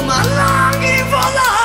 My longing for love.